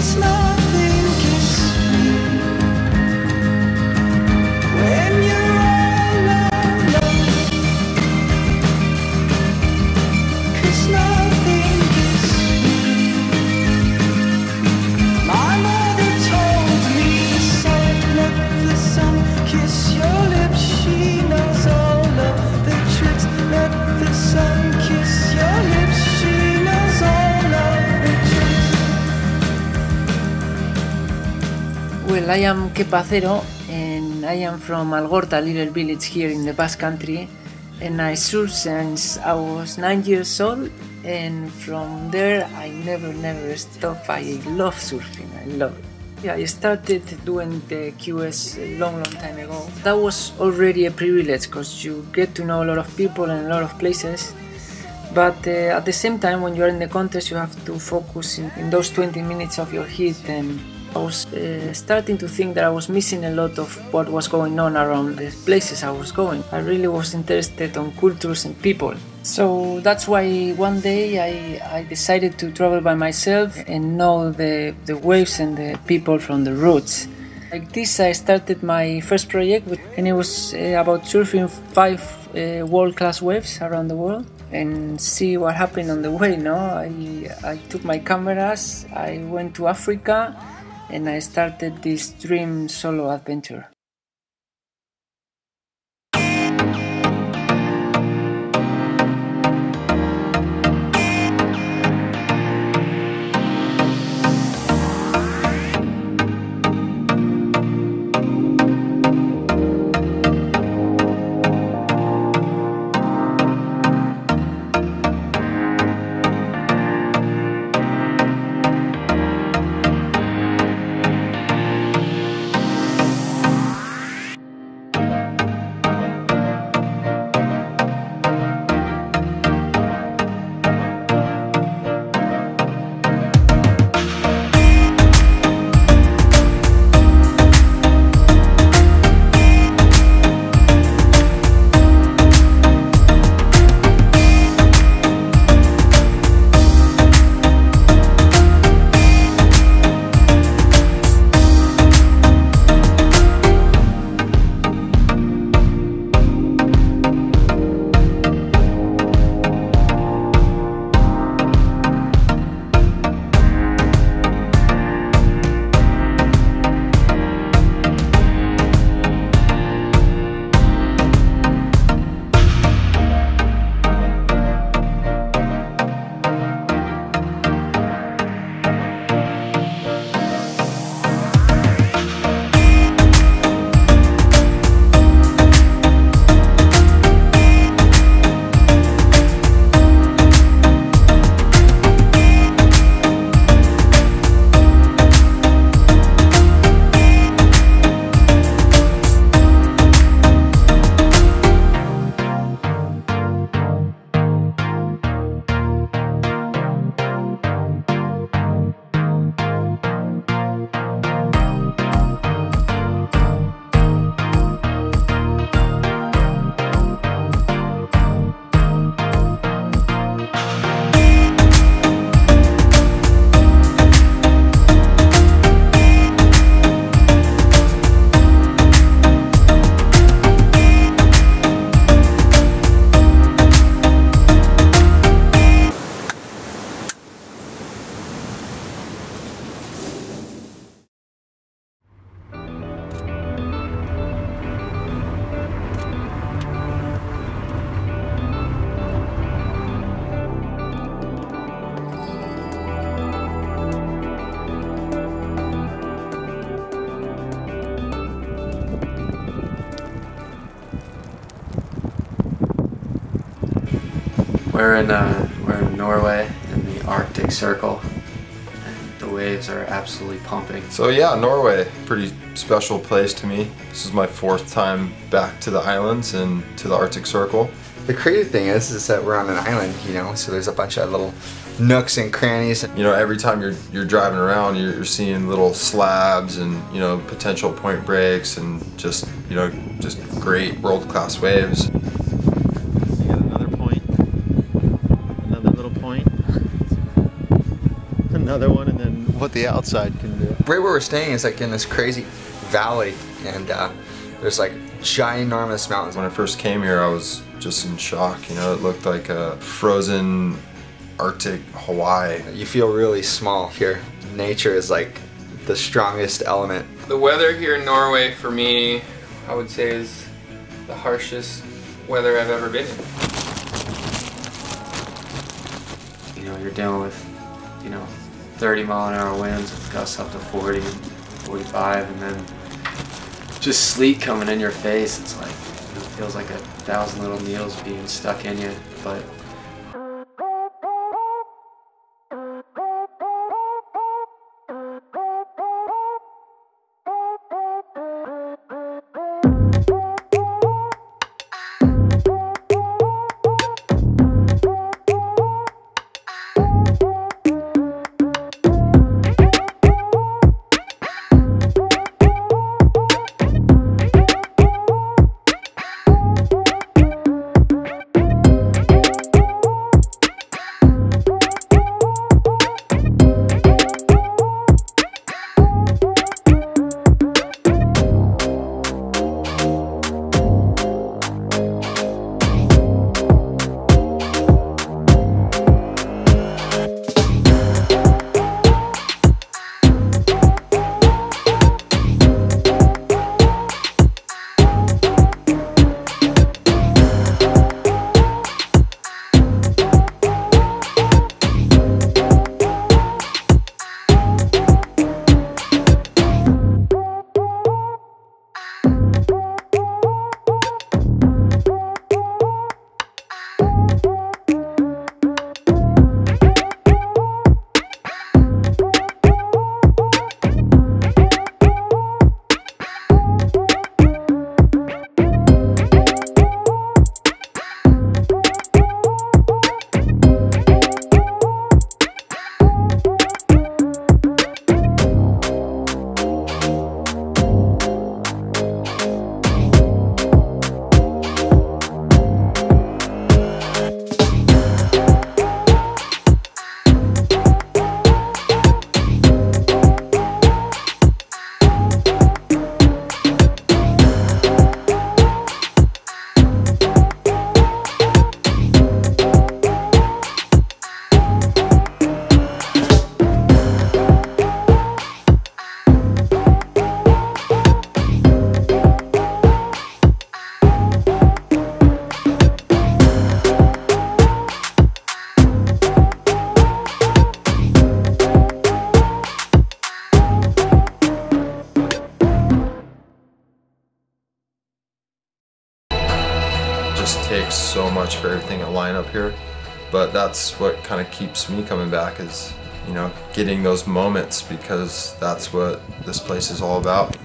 It's not Well, I am Kepa Acero and I am from Algorta, a little village here in the Basque Country. And I surf since I was nine years old. And from there, I never, never stop. I love surfing. I love it. Yeah, I started doing the QS a long, long time ago. That was already a privilege because you get to know a lot of people and a lot of places. But uh, at the same time, when you're in the contest, you have to focus in, in those 20 minutes of your heat And I was uh, starting to think that I was missing a lot of what was going on around the places I was going. I really was interested on cultures and people. So that's why one day I, I decided to travel by myself and know the, the waves and the people from the roots. Like this, I started my first project, with, and it was uh, about surfing five uh, world-class waves around the world and see what happened on the way. No, I I took my cameras, I went to Africa, and I started this dream solo adventure. We're in uh, we're in Norway in the Arctic Circle, and the waves are absolutely pumping. So yeah, Norway, pretty special place to me. This is my fourth time back to the islands and to the Arctic Circle. The crazy thing is, is that we're on an island, you know, so there's a bunch of little nooks and crannies. You know, every time you're you're driving around, you're, you're seeing little slabs and you know potential point breaks and just you know just great world class waves. Another one, and then what the outside can do. Right where we're staying is like in this crazy valley, and uh, there's like ginormous mountains. When I first came here, I was just in shock. You know, it looked like a frozen Arctic Hawaii. You feel really small here. Nature is like the strongest element. The weather here in Norway for me, I would say is the harshest weather I've ever been in. You know, you're dealing with you know 30 mile an hour winds with gusts up to 40, 45, and then just sleet coming in your face. It's like it feels like a thousand little needles being stuck in you, but just takes so much for everything to line up here. But that's what kind of keeps me coming back is, you know, getting those moments because that's what this place is all about.